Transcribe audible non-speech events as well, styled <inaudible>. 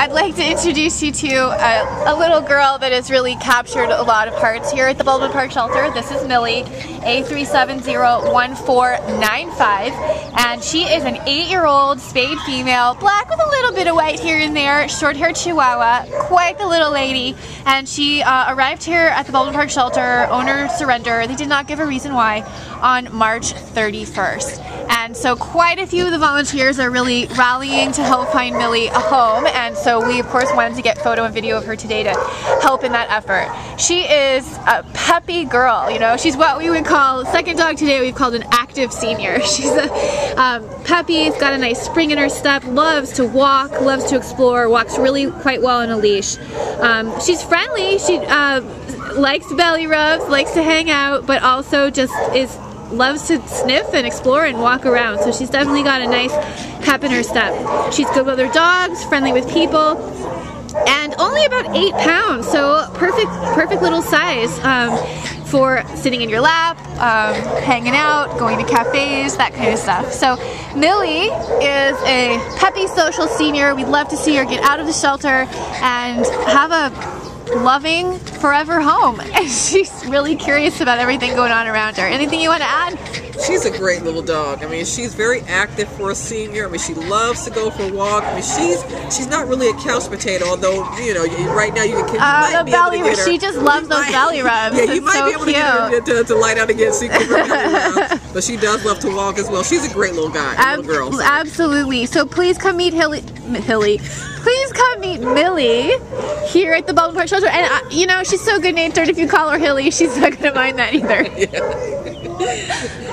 I'd like to introduce you to a, a, little girl that has really captured a lot of hearts here at the Baldwin Park Shelter. This is Millie, A3701495, and she is an eight-year-old spayed female, black with a little bit of white here and there, short-haired Chihuahua, quite the little lady, and she uh, arrived here at the Baldwin Park Shelter, owner surrender, they did not give a reason why, on March 31st. And so quite a few of the volunteers are really rallying to help find Millie a home. And so we of course wanted to get photo and video of her today to help in that effort. She is a peppy girl, you know, she's what we would call, second dog today we've called an active senior. <laughs> She's a um, peppy, got a nice spring in her step, loves to walk, loves to explore, walks really quite well on a leash. Um, she's friendly, she uh, likes belly rubs, likes to hang out, but also just is loves to sniff and explore and walk around. So she's definitely got a nice pep in her step. She's good with her dogs, friendly with people, and only about eight pounds. So perfect, perfect little size. Um, for sitting in your lap, um, hanging out, going to cafes, that kind of stuff. So Millie is a peppy social senior. We'd love to see her get out of the shelter and have a loving forever home. <laughs> And she's really curious about everything going on around her. Anything you want to add? She's a great little dog. I mean, she's very active for a senior. I mean, she loves to go for a walk. I mean, she's she's not really a couch potato, although you know, right now you can. You uh, the belly rubs. She just loves those might, belly <laughs> rubs. Yeah, you it's might so be able cute. to get her to, to, lie down again so you can belly But she does love to walk as well. She's a great little guy, Ab little girl. So. Absolutely. So please come meet Hilly. Hilly. Please come Millie here at the Baldwin Park Shelter. And, uh, you know, she's so good natured. If you call her Hilly, she's not going to mind that either. <laughs>